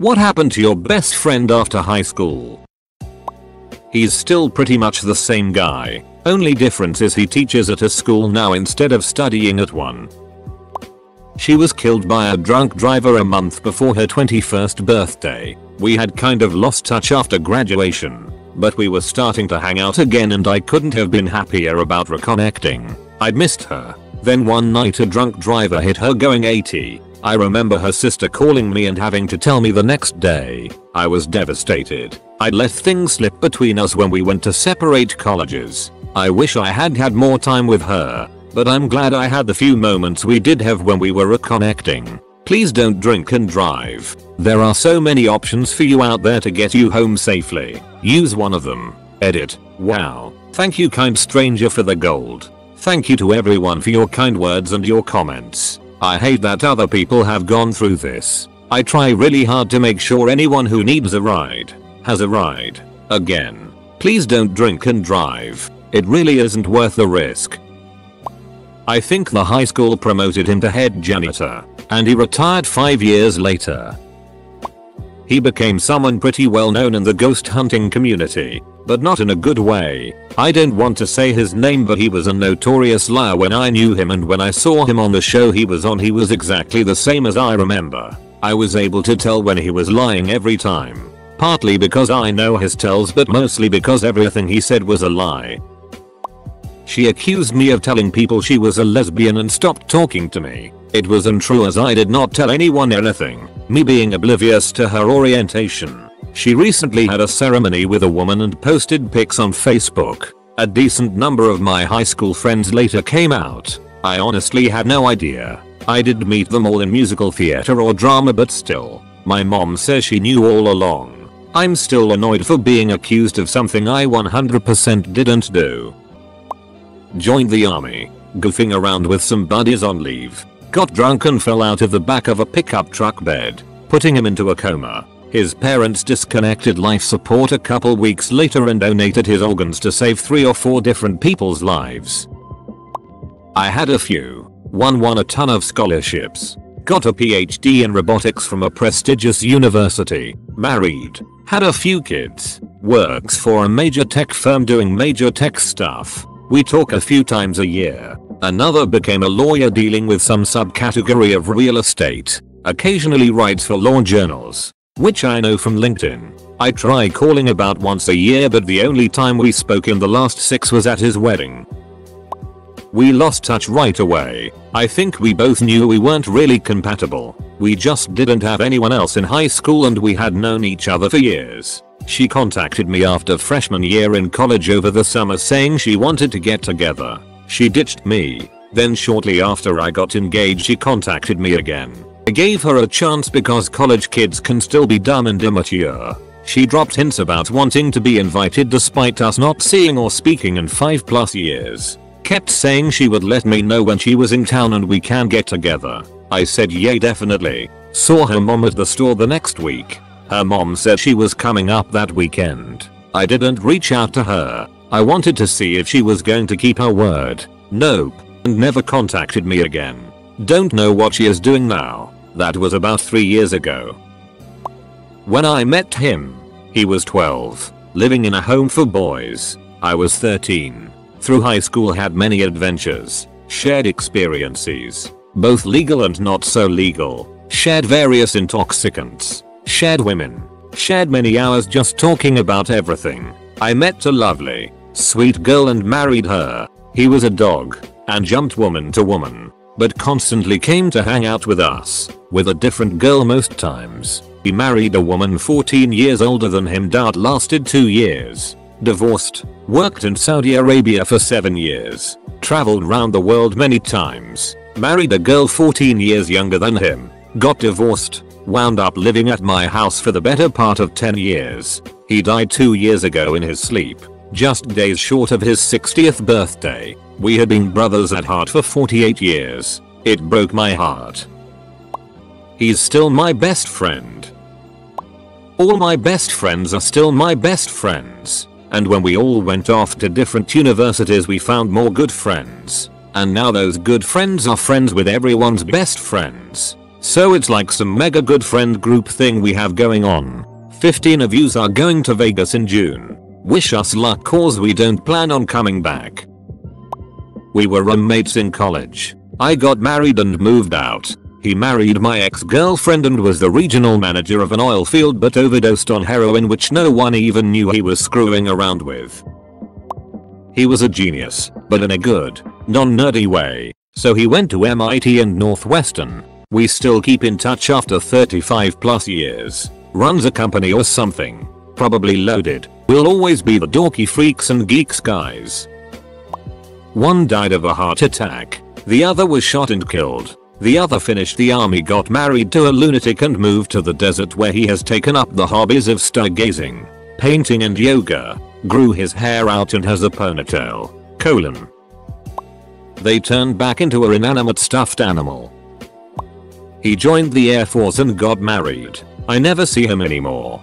What happened to your best friend after high school? He's still pretty much the same guy. Only difference is he teaches at a school now instead of studying at one. She was killed by a drunk driver a month before her 21st birthday. We had kind of lost touch after graduation, but we were starting to hang out again and I couldn't have been happier about reconnecting. I'd missed her. Then one night a drunk driver hit her going 80. I remember her sister calling me and having to tell me the next day. I was devastated. I'd let things slip between us when we went to separate colleges. I wish I had had more time with her, but I'm glad I had the few moments we did have when we were reconnecting. Please don't drink and drive. There are so many options for you out there to get you home safely. Use one of them. Edit. Wow. Thank you kind stranger for the gold. Thank you to everyone for your kind words and your comments. I hate that other people have gone through this. I try really hard to make sure anyone who needs a ride has a ride. Again. Please don't drink and drive. It really isn't worth the risk. I think the high school promoted him to head janitor, and he retired 5 years later. He became someone pretty well known in the ghost hunting community, but not in a good way. I don't want to say his name but he was a notorious liar when I knew him and when I saw him on the show he was on he was exactly the same as I remember. I was able to tell when he was lying every time. Partly because I know his tells but mostly because everything he said was a lie. She accused me of telling people she was a lesbian and stopped talking to me. It was untrue as I did not tell anyone anything, me being oblivious to her orientation. She recently had a ceremony with a woman and posted pics on Facebook. A decent number of my high school friends later came out. I honestly had no idea. I did meet them all in musical theater or drama but still. My mom says she knew all along. I'm still annoyed for being accused of something I 100% didn't do. Joined the army. Goofing around with some buddies on leave. Got drunk and fell out of the back of a pickup truck bed, putting him into a coma. His parents disconnected life support a couple weeks later and donated his organs to save 3 or 4 different people's lives. I had a few. One won a ton of scholarships. Got a PhD in robotics from a prestigious university. Married. Had a few kids. Works for a major tech firm doing major tech stuff. We talk a few times a year. Another became a lawyer dealing with some subcategory of real estate. Occasionally writes for law journals. Which I know from LinkedIn. I try calling about once a year but the only time we spoke in the last 6 was at his wedding. We lost touch right away. I think we both knew we weren't really compatible. We just didn't have anyone else in high school and we had known each other for years. She contacted me after freshman year in college over the summer saying she wanted to get together. She ditched me. Then shortly after I got engaged she contacted me again. I gave her a chance because college kids can still be dumb and immature. She dropped hints about wanting to be invited despite us not seeing or speaking in 5 plus years. Kept saying she would let me know when she was in town and we can get together. I said yay definitely. Saw her mom at the store the next week. Her mom said she was coming up that weekend. I didn't reach out to her. I wanted to see if she was going to keep her word. Nope. And never contacted me again. Don't know what she is doing now. That was about 3 years ago. When I met him, he was 12, living in a home for boys. I was 13. Through high school had many adventures, shared experiences, both legal and not so legal, shared various intoxicants, shared women, shared many hours just talking about everything. I met a lovely, sweet girl and married her. He was a dog and jumped woman to woman, but constantly came to hang out with us, with a different girl most times. He married a woman 14 years older than him that lasted 2 years. Divorced, worked in Saudi Arabia for 7 years, traveled round the world many times, married a girl 14 years younger than him, got divorced, wound up living at my house for the better part of 10 years. He died 2 years ago in his sleep, just days short of his 60th birthday. We had been brothers at heart for 48 years. It broke my heart. He's still my best friend. All my best friends are still my best friends. And when we all went off to different universities we found more good friends. And now those good friends are friends with everyone's best friends. So it's like some mega good friend group thing we have going on. 15 of yous are going to Vegas in June. Wish us luck cause we don't plan on coming back. We were roommates in college. I got married and moved out. He married my ex-girlfriend and was the regional manager of an oil field but overdosed on heroin which no one even knew he was screwing around with. He was a genius, but in a good, non-nerdy way, so he went to MIT and Northwestern. We still keep in touch after 35 plus years. Runs a company or something. Probably loaded. We'll always be the dorky freaks and geeks guys. One died of a heart attack. The other was shot and killed. The other finished the army got married to a lunatic and moved to the desert where he has taken up the hobbies of stargazing, painting and yoga, grew his hair out and has a ponytail. Colon. They turned back into a inanimate stuffed animal. He joined the Air Force and got married. I never see him anymore.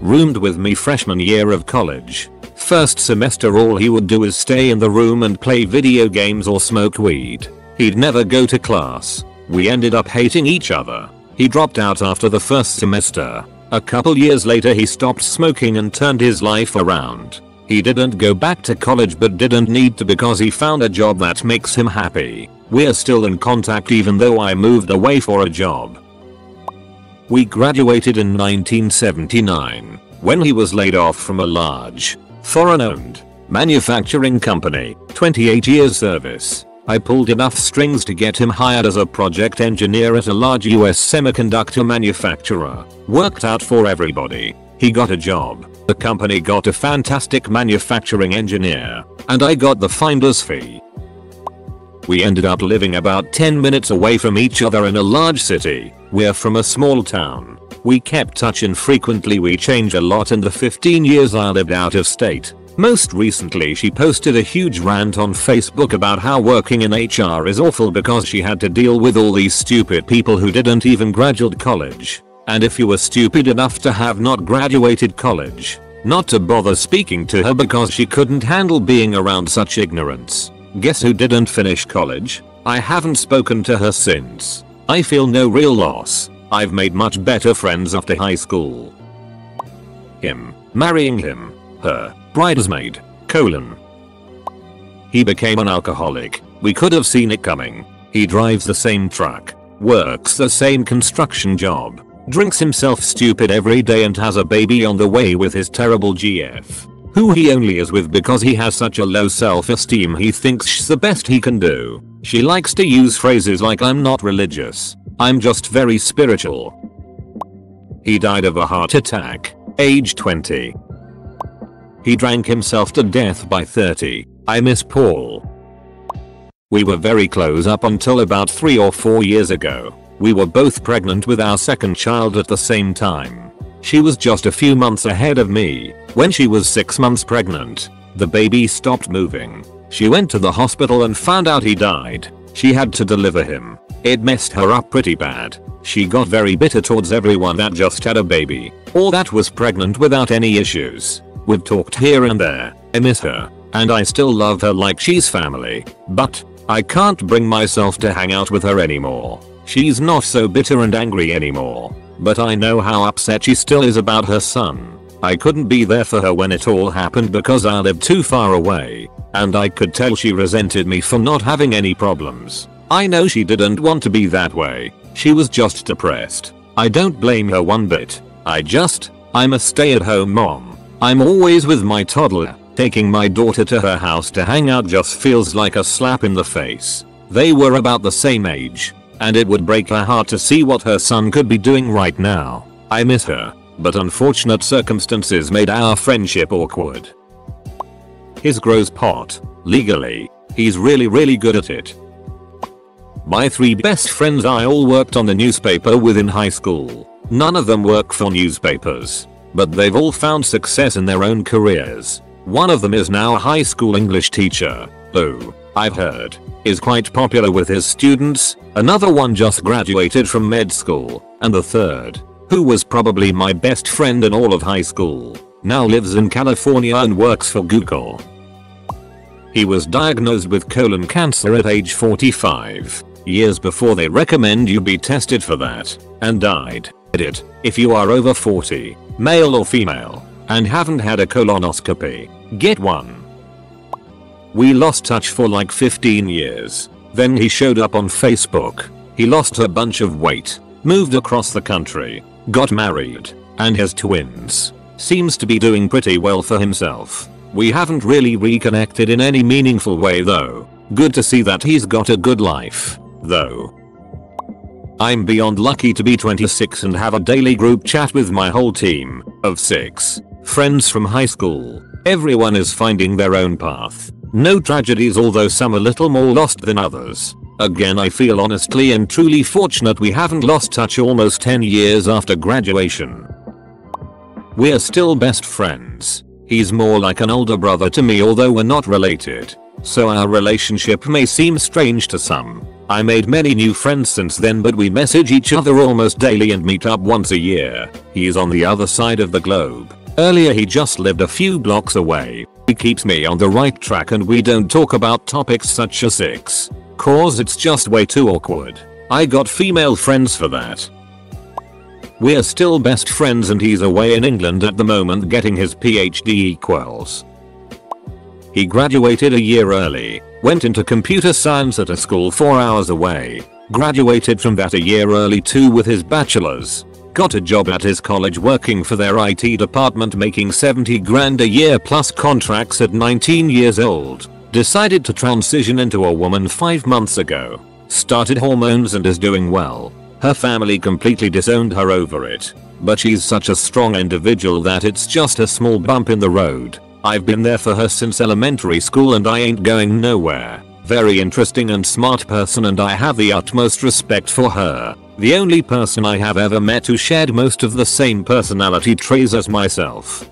Roomed with me freshman year of college. First semester all he would do is stay in the room and play video games or smoke weed. He'd never go to class. We ended up hating each other. He dropped out after the first semester. A couple years later he stopped smoking and turned his life around. He didn't go back to college but didn't need to because he found a job that makes him happy. We're still in contact even though I moved away for a job. We graduated in 1979 when he was laid off from a large, foreign owned manufacturing company, 28 years service. I pulled enough strings to get him hired as a project engineer at a large US semiconductor manufacturer. Worked out for everybody. He got a job, the company got a fantastic manufacturing engineer, and I got the finder's fee. We ended up living about 10 minutes away from each other in a large city. We're from a small town. We kept touch and frequently we changed a lot in the 15 years I lived out of state. Most recently she posted a huge rant on Facebook about how working in HR is awful because she had to deal with all these stupid people who didn't even graduate college. And if you were stupid enough to have not graduated college, not to bother speaking to her because she couldn't handle being around such ignorance. Guess who didn't finish college? I haven't spoken to her since. I feel no real loss. I've made much better friends after high school. Him. Marrying him. Her. Bridesmaid. Colon. He became an alcoholic. We could have seen it coming. He drives the same truck. Works the same construction job. Drinks himself stupid every day and has a baby on the way with his terrible GF. Who he only is with because he has such a low self-esteem he thinks she's the best he can do. She likes to use phrases like I'm not religious. I'm just very spiritual. He died of a heart attack. Age 20. He drank himself to death by 30. I miss Paul. We were very close up until about 3 or 4 years ago. We were both pregnant with our second child at the same time. She was just a few months ahead of me. When she was 6 months pregnant, the baby stopped moving. She went to the hospital and found out he died. She had to deliver him. It messed her up pretty bad. She got very bitter towards everyone that just had a baby, or that was pregnant without any issues. We've talked here and there. I miss her. And I still love her like she's family. But, I can't bring myself to hang out with her anymore. She's not so bitter and angry anymore. But I know how upset she still is about her son. I couldn't be there for her when it all happened because I lived too far away. And I could tell she resented me for not having any problems. I know she didn't want to be that way. She was just depressed. I don't blame her one bit. I just, I'm a stay at home mom. I'm always with my toddler. Taking my daughter to her house to hang out just feels like a slap in the face. They were about the same age. And it would break her heart to see what her son could be doing right now. I miss her. But unfortunate circumstances made our friendship awkward. His grows pot. Legally. He's really really good at it. My three best friends I all worked on the newspaper within high school. None of them work for newspapers. But they've all found success in their own careers. One of them is now a high school English teacher, who, I've heard, is quite popular with his students, another one just graduated from med school, and the third, who was probably my best friend in all of high school, now lives in California and works for Google. He was diagnosed with colon cancer at age 45. years before they recommend you be tested for that, and died. Edit. If you are over 40, male or female, and haven't had a colonoscopy, get one. We lost touch for like 15 years. Then he showed up on Facebook. He lost a bunch of weight, moved across the country, got married, and has twins. Seems to be doing pretty well for himself. We haven't really reconnected in any meaningful way though. Good to see that he's got a good life, though. I'm beyond lucky to be 26 and have a daily group chat with my whole team of 6 friends from high school. Everyone is finding their own path. No tragedies although some a little more lost than others. Again I feel honestly and truly fortunate we haven't lost touch almost 10 years after graduation. We're still best friends. He's more like an older brother to me although we're not related. So our relationship may seem strange to some. I made many new friends since then but we message each other almost daily and meet up once a year. He's on the other side of the globe. Earlier he just lived a few blocks away. He keeps me on the right track and we don't talk about topics such as sex. Cause it's just way too awkward. I got female friends for that. We're still best friends and he's away in England at the moment getting his PhD equals. He graduated a year early, went into computer science at a school 4 hours away, graduated from that a year early too with his bachelor's, Got a job at his college working for their IT department making 70 grand a year plus contracts at 19 years old. Decided to transition into a woman 5 months ago. Started hormones and is doing well. Her family completely disowned her over it. But she's such a strong individual that it's just a small bump in the road. I've been there for her since elementary school and I ain't going nowhere. Very interesting and smart person and I have the utmost respect for her. The only person I have ever met who shared most of the same personality traits as myself.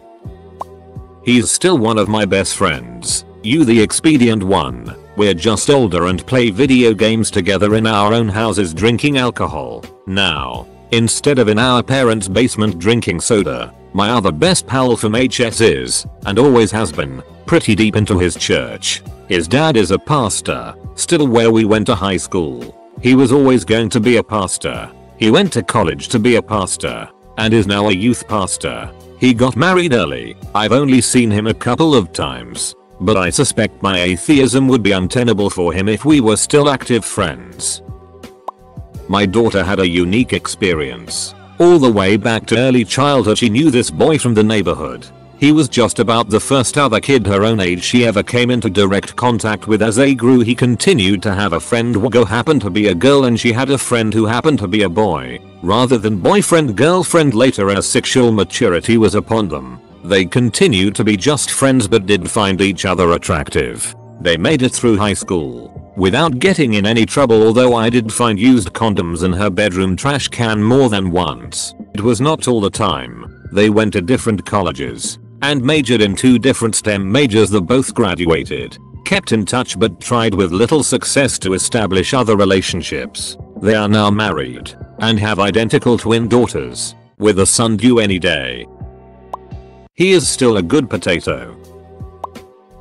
He's still one of my best friends. You the expedient one. We're just older and play video games together in our own houses drinking alcohol. Now, instead of in our parents' basement drinking soda, my other best pal from HS is, and always has been, pretty deep into his church. His dad is a pastor, still where we went to high school. He was always going to be a pastor. He went to college to be a pastor and is now a youth pastor. He got married early. I've only seen him a couple of times, but I suspect my atheism would be untenable for him if we were still active friends. My daughter had a unique experience. All the way back to early childhood she knew this boy from the neighborhood. He was just about the first other kid her own age she ever came into direct contact with as they grew he continued to have a friend who happened to be a girl and she had a friend who happened to be a boy. Rather than boyfriend girlfriend later as sexual maturity was upon them. They continued to be just friends but did find each other attractive. They made it through high school without getting in any trouble although I did find used condoms in her bedroom trash can more than once. It was not all the time. They went to different colleges and majored in two different STEM majors that both graduated. Kept in touch but tried with little success to establish other relationships. They are now married and have identical twin daughters with a son due any day. He is still a good potato.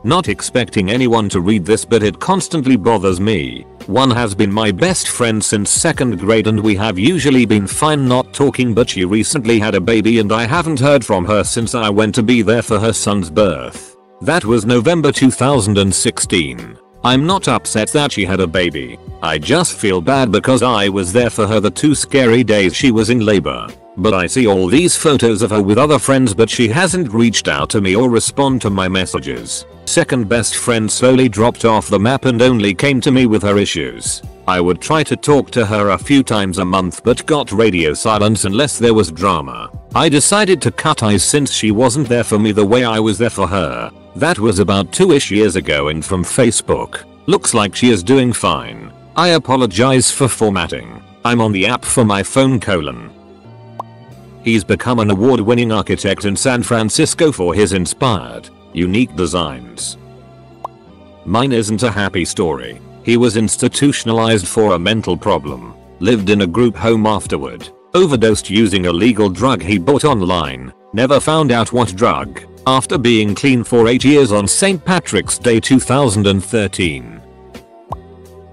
Not expecting anyone to read this but it constantly bothers me. One has been my best friend since second grade and we have usually been fine not talking but she recently had a baby and I haven't heard from her since I went to be there for her son's birth. That was November 2016. I'm not upset that she had a baby. I just feel bad because I was there for her the two scary days she was in labor. But I see all these photos of her with other friends but she hasn't reached out to me or respond to my messages. Second best friend slowly dropped off the map and only came to me with her issues. I would try to talk to her a few times a month but got radio silence unless there was drama. I decided to cut ties since she wasn't there for me the way I was there for her. That was about two-ish years ago and from Facebook. Looks like she is doing fine. I apologize for formatting. I'm on the app for my phone colon. He's become an award-winning architect in San Francisco for his inspired, unique designs. Mine isn't a happy story. He was institutionalized for a mental problem, lived in a group home afterward, overdosed using a legal drug he bought online, never found out what drug, after being clean for 8 years on St. Patrick's Day 2013.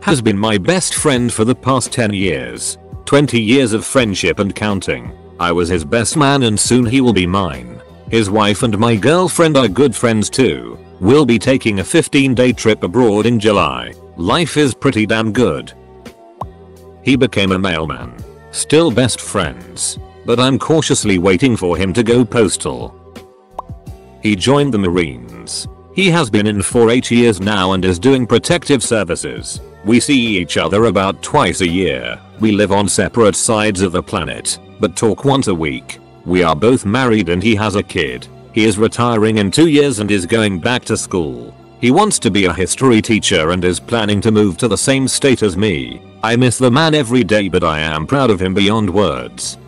Has been my best friend for the past 10 years. 20 years of friendship and counting. I was his best man and soon he will be mine. His wife and my girlfriend are good friends too. We'll be taking a 15 day trip abroad in July. Life is pretty damn good. He became a mailman. Still best friends. But I'm cautiously waiting for him to go postal. He joined the Marines. He has been in for 8 years now and is doing protective services. We see each other about twice a year. We live on separate sides of the planet, but talk once a week. We are both married and he has a kid. He is retiring in 2 years and is going back to school. He wants to be a history teacher and is planning to move to the same state as me. I miss the man every day but I am proud of him beyond words.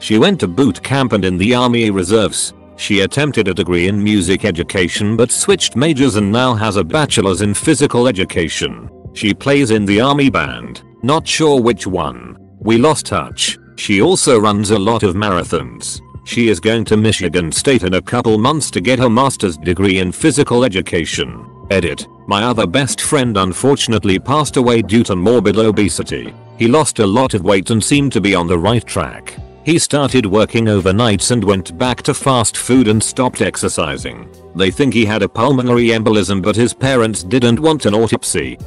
She went to boot camp and in the army reserves. She attempted a degree in music education but switched majors and now has a bachelor's in physical education. She plays in the army band, not sure which one. We lost touch. She also runs a lot of marathons. She is going to Michigan State in a couple months to get her master's degree in physical education. Edit. My other best friend unfortunately passed away due to morbid obesity. He lost a lot of weight and seemed to be on the right track. He started working overnights and went back to fast food and stopped exercising. They think he had a pulmonary embolism but his parents didn't want an autopsy.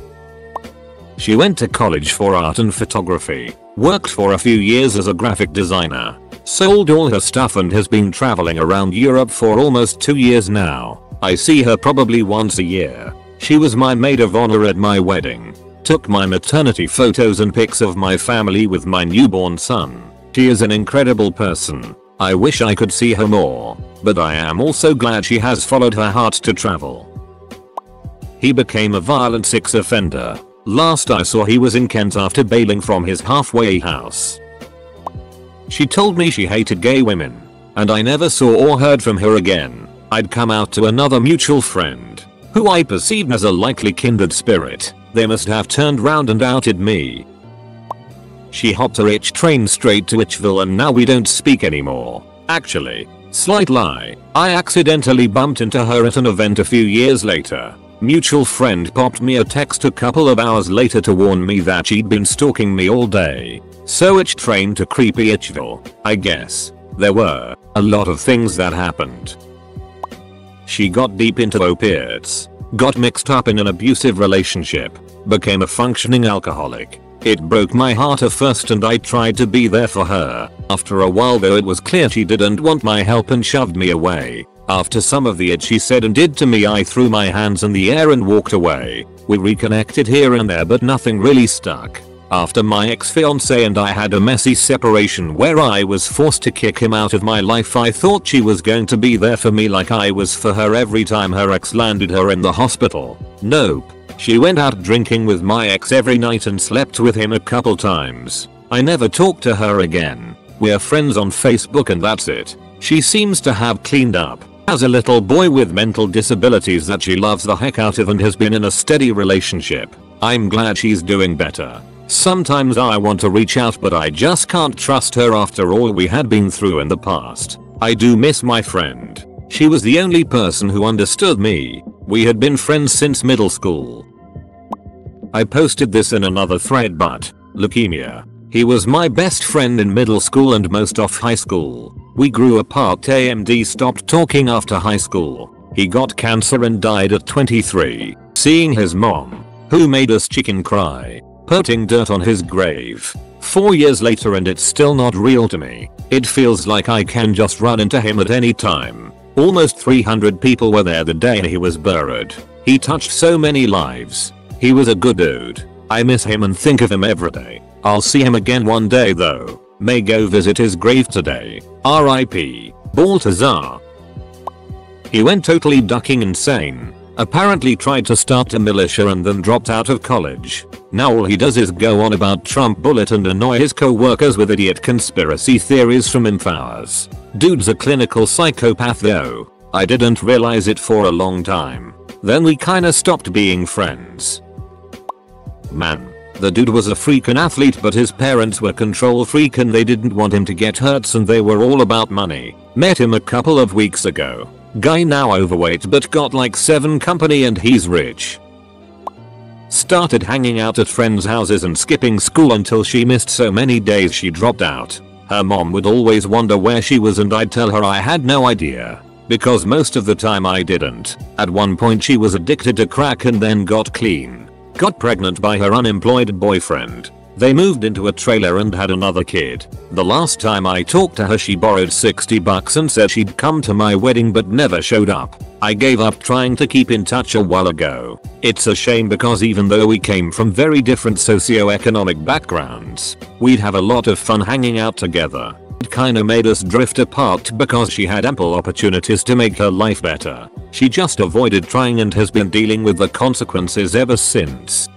She went to college for art and photography, worked for a few years as a graphic designer, sold all her stuff and has been traveling around Europe for almost 2 years now. I see her probably once a year. She was my maid of honor at my wedding. Took my maternity photos and pics of my family with my newborn son. She is an incredible person. I wish I could see her more, but I am also glad she has followed her heart to travel. He became a violent sex offender Last I saw he was in Kent after bailing from his halfway house. She told me she hated gay women. And I never saw or heard from her again. I'd come out to another mutual friend. Who I perceived as a likely kindred spirit. They must have turned round and outed me. She hopped a rich train straight to Itchville and now we don't speak anymore. Actually, slight lie, I accidentally bumped into her at an event a few years later. Mutual friend popped me a text a couple of hours later to warn me that she'd been stalking me all day. So it's train to creepy Itchville, I guess. There were a lot of things that happened. She got deep into opiates, got mixed up in an abusive relationship, became a functioning alcoholic. It broke my heart at first and I tried to be there for her. After a while though it was clear she didn't want my help and shoved me away. After some of the it she said and did to me I threw my hands in the air and walked away. We reconnected here and there but nothing really stuck. After my ex-fiance and I had a messy separation where I was forced to kick him out of my life I thought she was going to be there for me like I was for her every time her ex landed her in the hospital. Nope. She went out drinking with my ex every night and slept with him a couple times. I never talked to her again. We're friends on Facebook and that's it. She seems to have cleaned up has a little boy with mental disabilities that she loves the heck out of and has been in a steady relationship. I'm glad she's doing better. Sometimes I want to reach out but I just can't trust her after all we had been through in the past. I do miss my friend. She was the only person who understood me. We had been friends since middle school. I posted this in another thread but, leukemia. He was my best friend in middle school and most of high school. We grew apart AMD stopped talking after high school. He got cancer and died at 23. Seeing his mom, who made us chicken cry, putting dirt on his grave. 4 years later and it's still not real to me. It feels like I can just run into him at any time. Almost 300 people were there the day he was buried. He touched so many lives. He was a good dude. I miss him and think of him every day. I'll see him again one day though. May go visit his grave today. R.I.P. Baltazar. He went totally ducking insane. Apparently tried to start a militia and then dropped out of college. Now all he does is go on about Trump bullet and annoy his co-workers with idiot conspiracy theories from InfoWars. Dude's a clinical psychopath though. I didn't realize it for a long time. Then we kinda stopped being friends. Man, the dude was a freakin' athlete but his parents were control freak and they didn't want him to get hurt and they were all about money. Met him a couple of weeks ago. Guy now overweight but got like 7 company and he's rich. Started hanging out at friends' houses and skipping school until she missed so many days she dropped out. Her mom would always wonder where she was and I'd tell her I had no idea. Because most of the time I didn't. At one point she was addicted to crack and then got clean. Got pregnant by her unemployed boyfriend. They moved into a trailer and had another kid. The last time I talked to her she borrowed 60 bucks and said she'd come to my wedding but never showed up. I gave up trying to keep in touch a while ago. It's a shame because even though we came from very different socio-economic backgrounds, we'd have a lot of fun hanging out together. Kinda made us drift apart because she had ample opportunities to make her life better. She just avoided trying and has been dealing with the consequences ever since.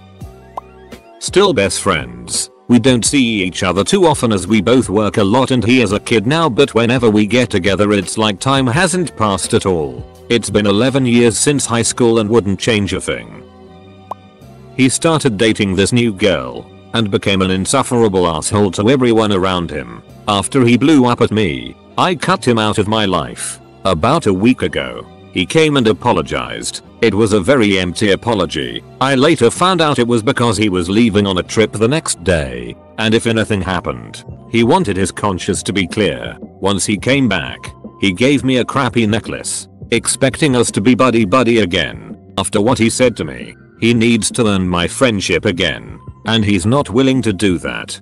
Still best friends. We don't see each other too often as we both work a lot and he is a kid now but whenever we get together it's like time hasn't passed at all. It's been 11 years since high school and wouldn't change a thing. He started dating this new girl and became an insufferable asshole to everyone around him. After he blew up at me, I cut him out of my life. About a week ago, he came and apologized. It was a very empty apology. I later found out it was because he was leaving on a trip the next day, and if anything happened, he wanted his conscience to be clear. Once he came back, he gave me a crappy necklace, expecting us to be buddy buddy again. After what he said to me, he needs to earn my friendship again, and he's not willing to do that.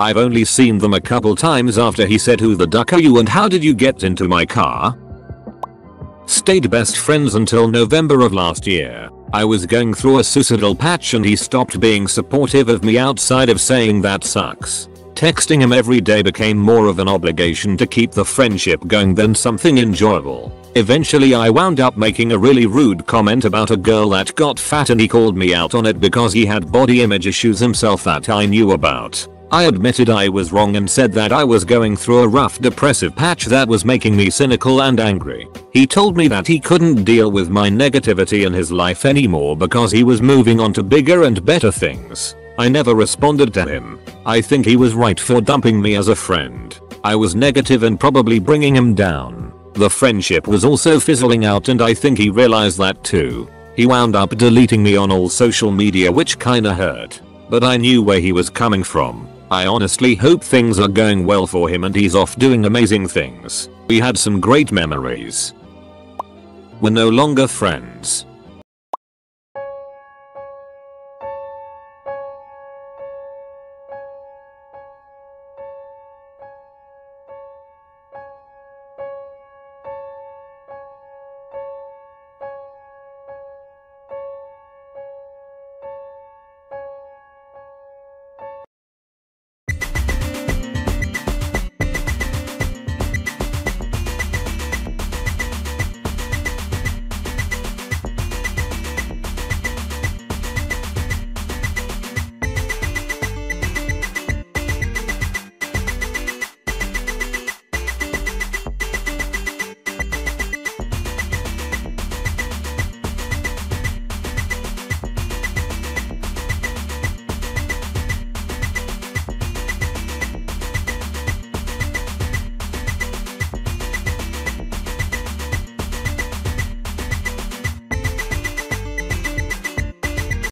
I've only seen them a couple times after he said who the duck are you and how did you get into my car? Stayed best friends until November of last year. I was going through a suicidal patch and he stopped being supportive of me outside of saying that sucks. Texting him every day became more of an obligation to keep the friendship going than something enjoyable. Eventually I wound up making a really rude comment about a girl that got fat and he called me out on it because he had body image issues himself that I knew about. I admitted I was wrong and said that I was going through a rough depressive patch that was making me cynical and angry. He told me that he couldn't deal with my negativity in his life anymore because he was moving on to bigger and better things. I never responded to him. I think he was right for dumping me as a friend. I was negative and probably bringing him down. The friendship was also fizzling out and I think he realized that too. He wound up deleting me on all social media which kinda hurt. But I knew where he was coming from. I honestly hope things are going well for him and he's off doing amazing things. We had some great memories. We're no longer friends.